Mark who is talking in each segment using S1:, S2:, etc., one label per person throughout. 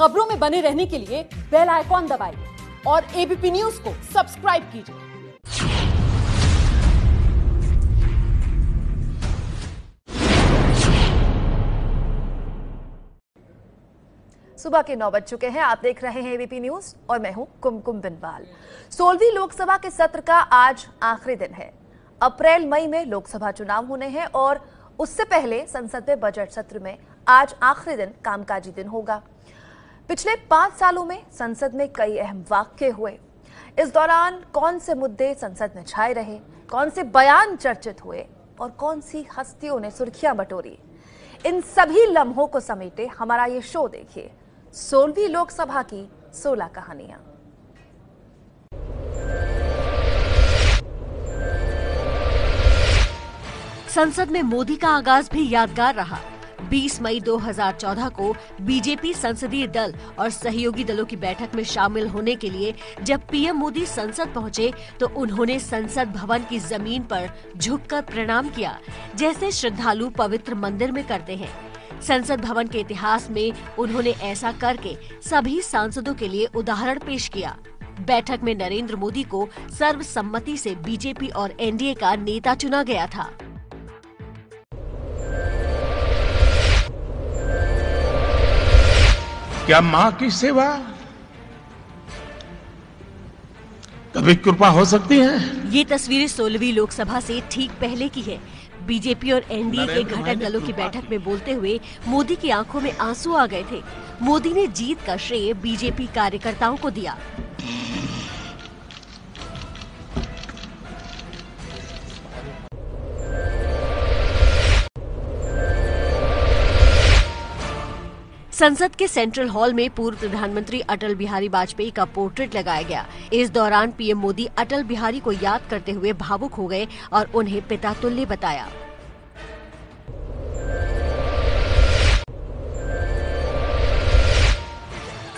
S1: खबरों में बने रहने के लिए बेल आइकॉन दबाइए और एबीपी न्यूज़ को सब्सक्राइब कीजिए।
S2: सुबह के नौ बज चुके हैं, आप देख रहे हैं एबीपी न्यूज़ और मैं हूँ कुमकुम बिनवाल। सोलहवीं लोकसभा के सत्र का आज आखिरी दिन है। अप्रैल, मई में लोकसभा चुनाव होने हैं और उससे पहले संसद में बजट सत्र में आज आखिरी दिन कामकाजी दिन होगा। पिछले पाँच सालों में संसद में कई अहम वाक्य हुए। इस दौरान कौन से मुद्दे संसद में छाए रहे, कौन से बयान चर्चित हुए और कौन सी हस्तियों ने सुर्खियाँ बटोरी। इन सभी लम्हों को समेटे हमारा ये शो देखिए, सोलहवीं लोकसभा की सोलह कहानियाँ।
S3: संसद में मोदी का आगाज़ भी यादगार रहा। 20 मई 2014 को बीजेपी संसदीय दल और सहयोगी दलों की बैठक में शामिल होने के लिए जब पीएम मोदी संसद पहुँचे तो उन्होंने संसद भवन की ज़मीन पर झुककर प्रणाम किया, जैसे श्रद्धालु पवित्र मंदिर में करते हैं। संसद भवन के इतिहास में उन्होंने ऐसा करके सभी सांसदों के लिए उदाहरण पेश किया। बैठक में नरेंद्र मोदी को सर्वसम्मति से बीजेपी और एनडीए का नेता चुना गया था।
S4: क्या माँ की सेवा? कभी कृपा हो सकती है?
S3: ये तस्वीरें सोलहवीं लोकसभा से ठीक पहले की है। बीजेपी और एनडीए के घटक दलों की बैठक में बोलते हुए मोदी की आँखों में आँसू आ गए थे। मोदी ने जीत का श्रेय बीजेपी कार्यकर्ताओं को दिया। संसद के सेंट्रल हॉल में पूर्व प्रधानमंत्री अटल बिहारी वाजपेयी का पोर्ट्रेट लगाया गया। इस दौरान पीएम मोदी अटल बिहारी को याद करते हुए भावुक हो गए और उन्हें पिता तुल्य बताया।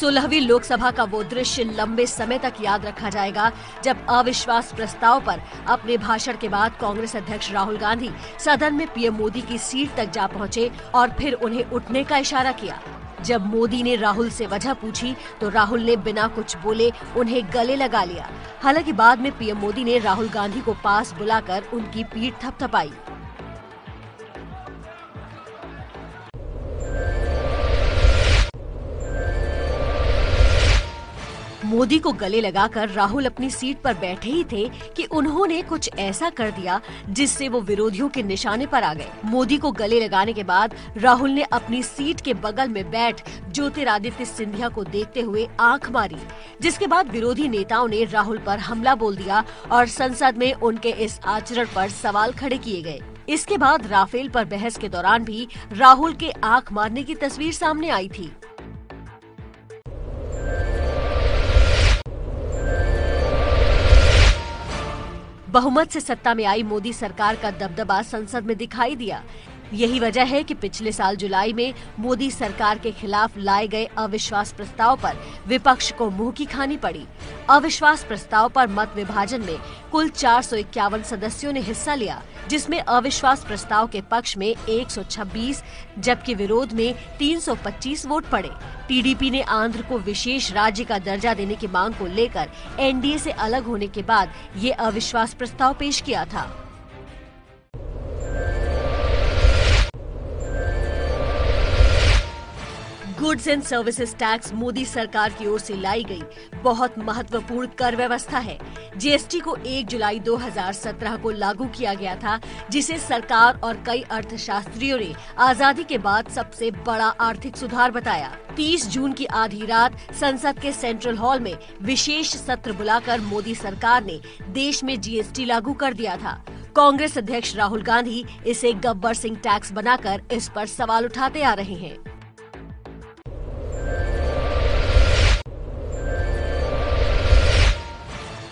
S3: सोलहवीं लोकसभा का वो दृश्य लंबे समय तक याद रखा जाएगा, जब अविश्वास प्रस्ताव पर अपने भाषण के बाद कांग्रेस अध्यक्ष राहुल गांधी सदन में पीएम मोदी की सीट तक जा पहुँचे और फिर उन्हें उठने का इशारा किया। जब मोदी ने राहुल से वजह पूछी तो राहुल ने बिना कुछ बोले उन्हें गले लगा लिया। हालाँकि बाद में पीएम मोदी ने राहुल गांधी को पास बुलाकर उनकी पीठ थपथपाई। मोदी को गले लगाकर राहुल अपनी सीट पर बैठे ही थे कि उन्होंने कुछ ऐसा कर दिया जिससे वो विरोधियों के निशाने पर आ गए। मोदी को गले लगाने के बाद राहुल ने अपनी सीट के बगल में बैठ ज्योतिरादित्य सिंधिया को देखते हुए आँख मारी, जिसके बाद विरोधी नेताओं ने राहुल पर हमला बोल दिया और संसद में उनके इस आचरण पर सवाल खड़े किए गए। इसके बाद राफेल पर बहस के दौरान भी राहुल के आँख मारने की तस्वीर सामने आई थी। बहुमत से सत्ता में आई मोदी सरकार का दबदबा संसद में दिखाई दिया। यही वजह है कि पिछले साल जुलाई में मोदी सरकार के खिलाफ लाए गए अविश्वास प्रस्ताव पर विपक्ष को मुँह की खानी पड़ी। अविश्वास प्रस्ताव पर मत विभाजन में कुल चार सौ इक्यावन सदस्यों ने हिस्सा लिया, जिसमें अविश्वास प्रस्ताव के पक्ष में 126 जबकि विरोध में 325 वोट पड़े। टीडीपी ने आंध्र को विशेष राज्य का दर्जा देने की मांग को लेकर एनडीए से अलग होने के बाद ये अविश्वास प्रस्ताव पेश किया था। Goods and services tax Modi सरकार की ओर से लाई गई बहुत महत्वपूर्ण कर व्यवस्था है। जीएसटी को 1 जुलाई 2017 को लागू किया गया था, जिसे सरकार और कई अर्थशास्त्रियों ने आज़ादी के बाद सबसे बड़ा आर्थिक सुधार बताया। 30 जून की आधी रात संसद के सेंट्रल हॉल में विशेष सत्र बुलाकर मोदी सरकार ने देश में जीएसटी लागू कर दिया था। कांग्रेस अध्यक्ष राहुल गांधी इसे गब्बर सिंह टैक्स बनाकर इस पर सवाल उठाते आ रहे हैं।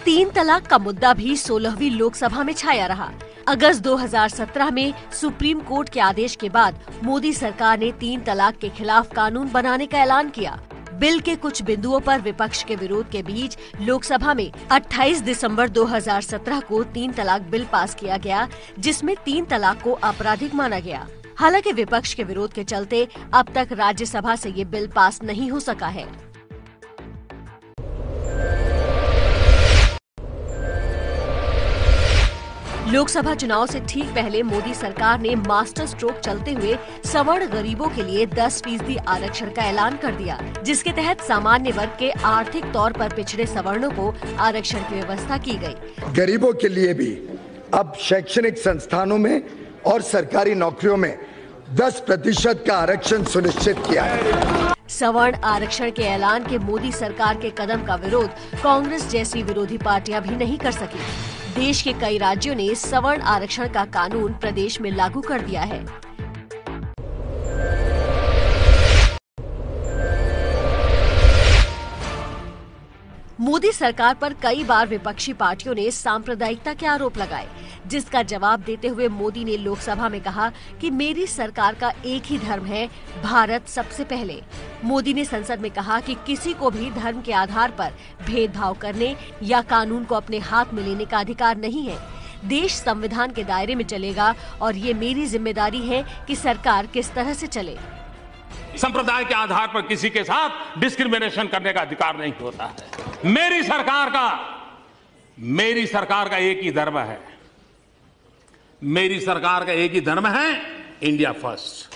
S3: तीन तलाक का मुद्दा भी सोलहवीं लोकसभा में छाया रहा। अगस्त 2017 में सुप्रीम कोर्ट के आदेश के बाद मोदी सरकार ने तीन तलाक के खिलाफ कानून बनाने का ऐलान किया। बिल के कुछ बिंदुओं पर विपक्ष के विरोध के बीच लोकसभा में 28 दिसंबर 2017 को तीन तलाक बिल पास किया गया, जिसमें तीन तलाक को आपराधिक माना गया। हालाँकि विपक्ष के विरोध के चलते अब तक राज्यसभा से ये बिल पास नहीं हो सका है। लोकसभा चुनाव से ठीक पहले मोदी सरकार ने मास्टर स्ट्रोक चलते हुए सवर्ण गरीबों के लिए 10 फ़ीसदी आरक्षण का ऐलान कर दिया जिसके तहत सामान्य वर्ग के आर्थिक तौर पर पिछड़े सवर्णों को आरक्षण की व्यवस्था की गई।
S5: गरीबों के लिए भी अब शैक्षणिक संस्थानों में और सरकारी नौकरियों में 10 प्रतिशत का आरक्षण सुनिश्चित किया है
S3: सवर्ण आरक्षण के ऐलान के मोदी सरकार के कदम का विरोध कांग्रेस जैसी विरोधी पार्टियाँ भी नहीं कर सकी देश के कई राज्यों ने सवर्ण आरक्षण का कानून प्रदेश में लागू कर दिया है। मोदी सरकार पर कई बार विपक्षी पार्टियों ने सांप्रदायिकता के आरोप लगाए। जिसका जवाब देते हुए मोदी ने लोकसभा में कहा कि मेरी सरकार का एक ही धर्म है, भारत सबसे पहले। मोदी ने संसद में कहा कि किसी को भी धर्म के आधार पर भेदभाव करने या कानून को अपने हाथ में लेने का अधिकार नहीं है। देश संविधान के दायरे में चलेगा और ये मेरी ज़िम्मेदारी है कि सरकार किस तरह से चले।
S4: संप्रदाय के आधार पर किसी के साथ डिस्क्रिमिनेशन करने का अधिकार नहीं होता है। मेरी सरकार का, मेरी सरकार का एक ही धर्म है। मेरी सरकार का एक ही धर्म है इंडिया फ़र्स्ट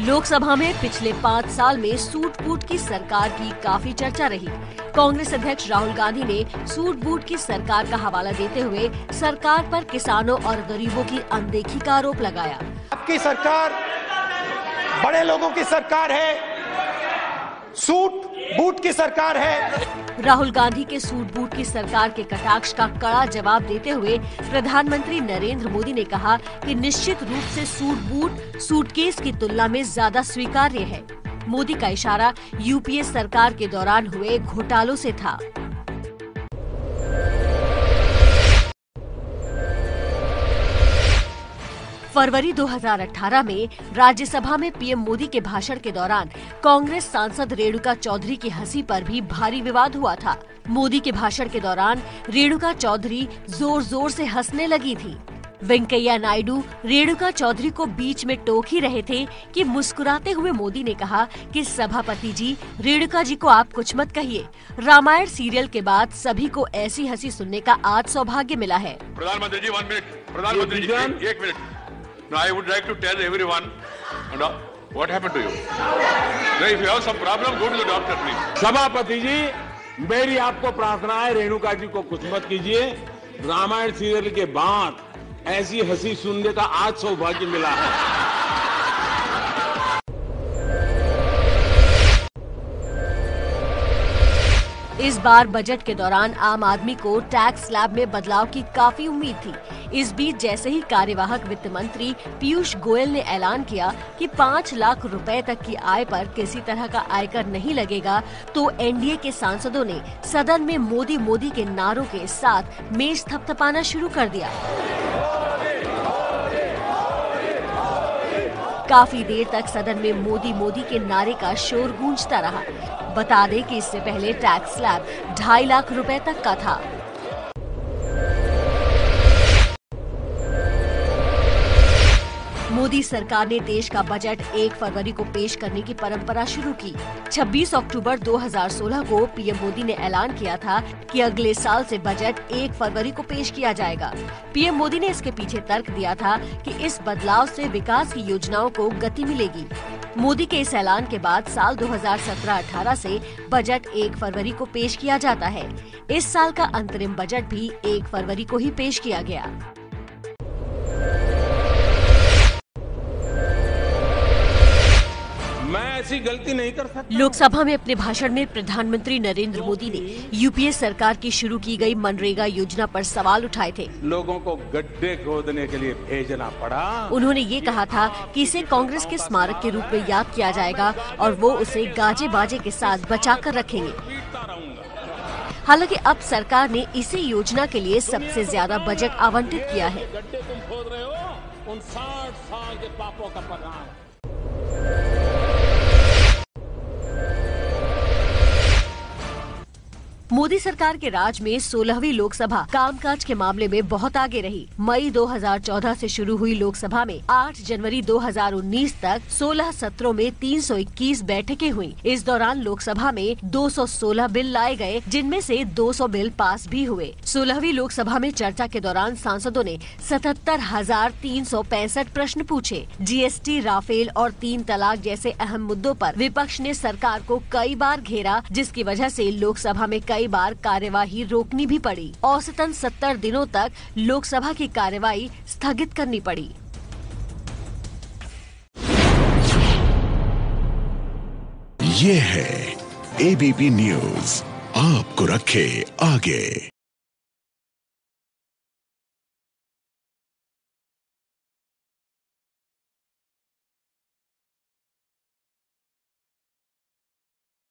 S3: लोकसभा में पिछले पाँच साल में सूट बूट की सरकार की काफ़ी चर्चा रही। कांग्रेस अध्यक्ष राहुल गांधी ने सूट बूट की सरकार का हवाला देते हुए सरकार पर किसानों और गरीबों की अनदेखी का आरोप लगाया।
S6: आपकी सरकार बड़े लोगों की सरकार है। सूट बूट की सरकार है।
S3: राहुल गांधी के सूट बूट की सरकार के कटाक्ष का कड़ा जवाब देते हुए प्रधानमंत्री नरेंद्र मोदी ने कहा कि निश्चित रूप से सूट बूट सूटकेस की तुलना में ज़्यादा स्वीकार्य है। मोदी का इशारा यूपीए सरकार के दौरान हुए घोटालों से था। फरवरी 2018 में राज्यसभा में पीएम मोदी के भाषण के दौरान कांग्रेस सांसद रेणुका चौधरी की हँसी पर भी भारी विवाद हुआ था। मोदी के भाषण के दौरान रेणुका चौधरी ज़ोर ज़ोर से हंसने लगी थी। वेंकैया नायडू रेणुका चौधरी को बीच में टोक ही रहे थे कि मुस्कुराते हुए मोदी ने कहा कि सभापति जी रेणुका जी को आप कुछ मत कहिए। रामायण सीरियल के बाद सभी को ऐसी हँसी सुनने का आज सौभाग्य मिला है।
S7: प्रधानमंत्री जी वन मिनट प्रधानमंत्री जी एक, minute Now I would like to tell everyone you know, what happened to you. Now if you have some problem, go to the doctor please.
S4: सभापति जी मेरी आपको प्रार्थना है रेणुका जी को कुछ मत कीजिए रामायण सीरियल के बाद ऐसी हँसी सुनने का आज सौभाग्य मिला है
S3: इस बार बजट के दौरान आम आदमी को टैक्स स्लैब में बदलाव की काफ़ी उम्मीद थी। इस बीच जैसे ही कार्यवाहक वित्त मंत्री पीयूष गोयल ने ऐलान किया कि पाँच लाख रुपए तक की आय पर किसी तरह का आयकर नहीं लगेगा तो एनडीए के सांसदों ने सदन में मोदी मोदी के नारों के साथ मेज थपथपाना शुरू कर दिया। काफ़ी देर तक सदन में मोदी मोदी के नारे का शोर गूंजता रहा। बता दें कि इससे पहले टैक्स स्लैब ढाई लाख रुपए तक का था। मोदी सरकार ने देश का बजट एक फरवरी को पेश करने की परंपरा शुरू की। 26 अक्टूबर 2016 को पीएम मोदी ने ऐलान किया था कि अगले साल से बजट एक फरवरी को पेश किया जाएगा। पीएम मोदी ने इसके पीछे तर्क दिया था कि इस बदलाव से विकास की योजनाओं को गति मिलेगी। मोदी के इस ऐलान के बाद साल 2017-18 से बजट एक फरवरी को पेश किया जाता है। इस साल का अंतरिम बजट भी एक फरवरी को ही पेश किया गया।
S4: ऐसी गलती नहीं कर सकता।
S3: लोकसभा में अपने भाषण में प्रधानमंत्री नरेंद्र मोदी ने यूपीए सरकार की शुरू की गई मनरेगा योजना पर सवाल उठाए थे।
S4: लोगों को गड्ढे खोदने के लिए भेजना पड़ा।
S3: उन्होंने ये कहा था कि इसे कांग्रेस के स्मारक के रूप में याद किया जाएगा और वो उसे गाजे बाजे के साथ बचा कर रखेंगे हालाँकि अब सरकार ने इसी योजना के लिए सबसे ज़्यादा बजट आवंटित किया है।
S4: हो उन साठ साल के पापों का परिणाम
S3: मोदी सरकार के राज में सोलहवीं लोकसभा कामकाज के मामले में बहुत आगे रही। मई 2014 से शुरू हुई लोकसभा में 8 जनवरी 2019 तक 16 सत्रों में 321 बैठकें हुई। इस दौरान लोकसभा में 216 बिल लाए गए, जिनमें से 200 बिल पास भी हुए। सोलहवीं लोकसभा में चर्चा के दौरान सांसदों ने सतहत्तर हज़ार तीन सौ पैंसठ प्रश्न पूछे। जीएसटी, राफेल और तीन तलाक जैसे अहम मुद्दों पर विपक्ष ने सरकार को कई बार घेरा, जिसकी वजह से लोकसभा में कई बार कार्यवाही रोकनी भी पड़ी। औसतन सत्तर दिनों तक लोकसभा की कार्यवाही स्थगित करनी पड़ी।
S8: ये है एबीपी न्यूज़ आपको रखे आगे।